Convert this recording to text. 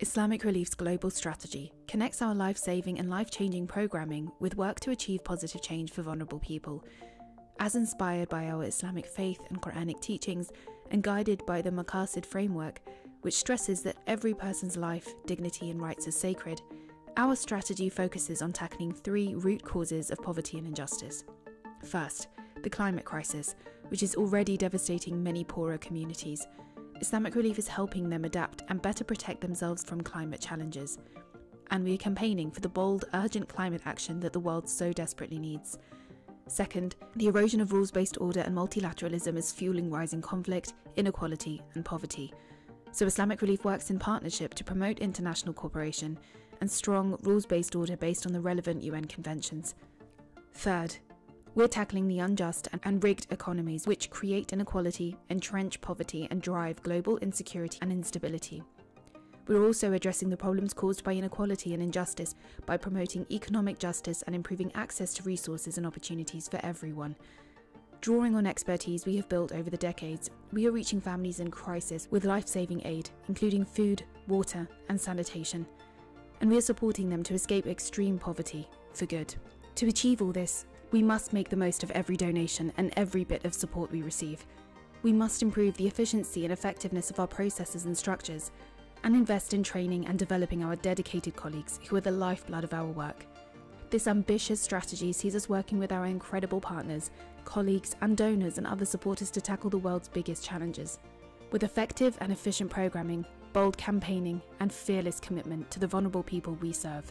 Islamic Relief's global strategy connects our life saving and life changing programming with work to achieve positive change for vulnerable people. As inspired by our Islamic faith and Quranic teachings, and guided by the Maqasid framework, which stresses that every person's life, dignity, and rights are sacred, our strategy focuses on tackling three root causes of poverty and injustice. First, the climate crisis, which is already devastating many poorer communities. Islamic Relief is helping them adapt and better protect themselves from climate challenges. And we are campaigning for the bold, urgent climate action that the world so desperately needs. Second, the erosion of rules based order and multilateralism is fueling rising conflict, inequality, and poverty. So, Islamic Relief works in partnership to promote international cooperation and strong rules based order based on the relevant UN conventions. Third, we're tackling the unjust and rigged economies which create inequality, entrench poverty, and drive global insecurity and instability. We're also addressing the problems caused by inequality and injustice by promoting economic justice and improving access to resources and opportunities for everyone. Drawing on expertise we have built over the decades, we are reaching families in crisis with life saving aid, including food, water, and sanitation. And we are supporting them to escape extreme poverty for good. To achieve all this, we must make the most of every donation and every bit of support we receive. We must improve the efficiency and effectiveness of our processes and structures, and invest in training and developing our dedicated colleagues who are the lifeblood of our work. This ambitious strategy sees us working with our incredible partners, colleagues, and donors and other supporters to tackle the world's biggest challenges. With effective and efficient programming, bold campaigning, and fearless commitment to the vulnerable people we serve.